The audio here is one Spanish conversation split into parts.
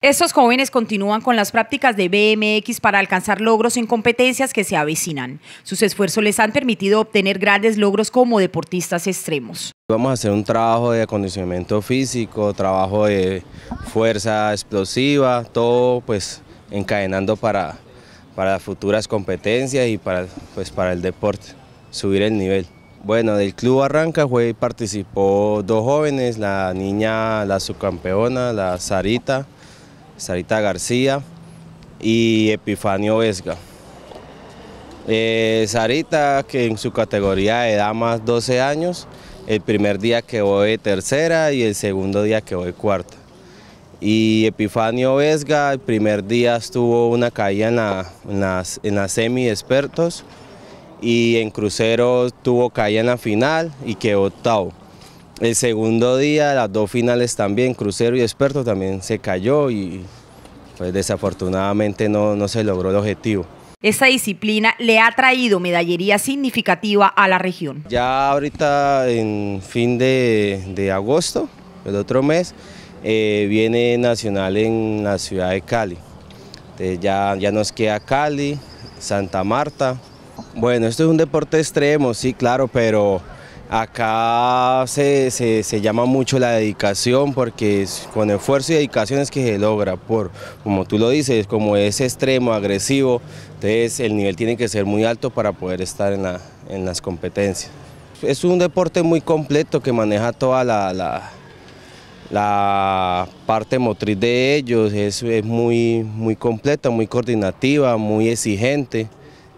Estos jóvenes continúan con las prácticas de BMX para alcanzar logros en competencias que se avecinan. Sus esfuerzos les han permitido obtener grandes logros como deportistas extremos. Vamos a hacer un trabajo de acondicionamiento físico, trabajo de fuerza explosiva, todo pues encadenando para, para futuras competencias y para, pues, para el deporte, subir el nivel. Bueno, del Club Arranca fue, participó dos jóvenes, la niña, la subcampeona, la Sarita, Sarita García y Epifanio Vesga. Eh, Sarita, que en su categoría de damas 12 años, el primer día que voy tercera y el segundo día que voy cuarta. Y Epifanio Vesga, el primer día estuvo una caída en la, en la semi expertos y en crucero tuvo caída en la final y quedó octavo. El segundo día, las dos finales también, crucero y experto, también se cayó y pues desafortunadamente no, no se logró el objetivo. Esta disciplina le ha traído medallería significativa a la región. Ya ahorita en fin de, agosto, el otro mes, eh, viene nacional en la ciudad de Cali. ya, ya nos queda Cali, Santa Marta. Bueno, esto es un deporte extremo, sí, claro, pero Acá se, llama mucho la dedicación porque con esfuerzo y dedicación es que se logra, por, como tú lo dices, como es extremo, agresivo, entonces el nivel tiene que ser muy alto para poder estar en, las competencias. Es un deporte muy completo que maneja toda la, la, parte motriz de ellos, es, es muy, muy completa, muy coordinativa, muy exigente.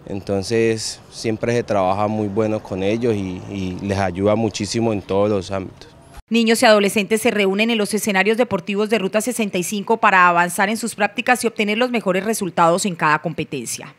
Entonces siempre se trabaja muy bueno con ellos y, les ayuda muchísimo en todos los ámbitos. Niños y adolescentes se reúnen en los escenarios deportivos de Ruta 65 para avanzar en sus prácticas y obtener los mejores resultados en cada competencia.